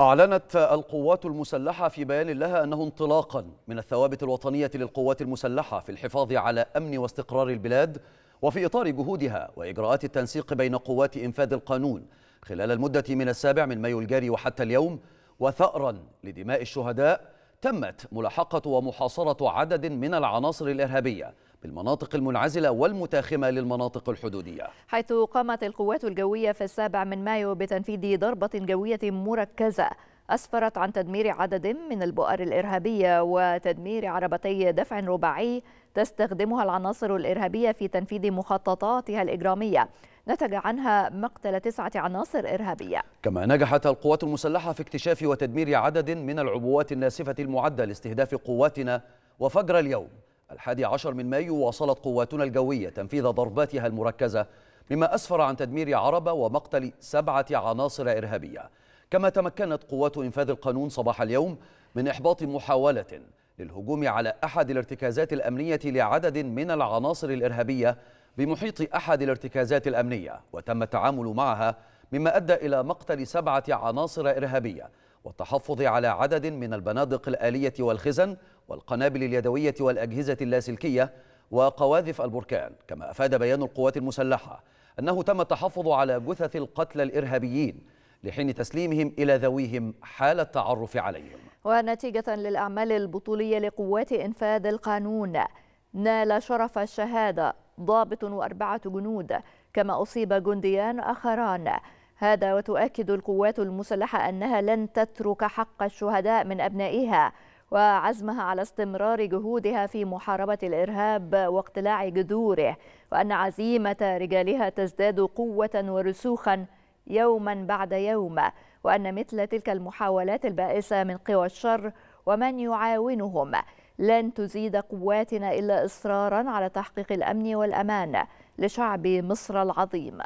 أعلنت القوات المسلحة في بيان لها أنه انطلاقا من الثوابت الوطنية للقوات المسلحة في الحفاظ على أمن واستقرار البلاد وفي إطار جهودها وإجراءات التنسيق بين قوات إنفاذ القانون خلال المدة من السابع من مايو الجاري وحتى اليوم وثأرا لدماء الشهداء تمت ملاحقة ومحاصرة عدد من العناصر الإرهابية بالمناطق المنعزلة والمتاخمة للمناطق الحدودية. حيث قامت القوات الجوية في السابع من مايو بتنفيذ ضربة جوية مركزة. أسفرت عن تدمير عدد من البؤر الإرهابية وتدمير عربتي دفع رباعي تستخدمها العناصر الإرهابية في تنفيذ مخططاتها الإجرامية. نتج عنها مقتل تسعة عناصر إرهابية. كما نجحت القوات المسلحة في اكتشاف وتدمير عدد من العبوات الناسفة المعدة لاستهداف قواتنا. وفجر اليوم الحادي عشر من مايو واصلت قواتنا الجوية تنفيذ ضرباتها المركزة مما أسفر عن تدمير عربة ومقتل سبعة عناصر إرهابية. كما تمكنت قوات إنفاذ القانون صباح اليوم من إحباط محاولة للهجوم على أحد الارتكازات الأمنية لعدد من العناصر الإرهابية بمحيط أحد الارتكازات الأمنية وتم التعامل معها مما أدى إلى مقتل سبعة عناصر إرهابية والتحفظ على عدد من البنادق الآلية والخزن والقنابل اليدوية والأجهزة اللاسلكية وقواذف البركان كما أفاد بيان القوات المسلحة أنه تم التحفظ على جثث القتلى الإرهابيين لحين تسليمهم إلى ذويهم حال التعرف عليهم. ونتيجة للأعمال البطولية لقوات إنفاذ القانون نال شرف الشهادة. ضابط وأربعة جنود كما أصيب جنديان آخران. هذا وتؤكد القوات المسلحة أنها لن تترك حق الشهداء من أبنائها وعزمها على استمرار جهودها في محاربة الإرهاب واقتلاع جذوره وأن عزيمة رجالها تزداد قوة ورسوخا يوما بعد يوم وأن مثل تلك المحاولات البائسة من قوى الشر ومن يعاونهم. لن تزيد قواتنا إلا إصرارا على تحقيق الأمن والأمان لشعب مصر العظيم.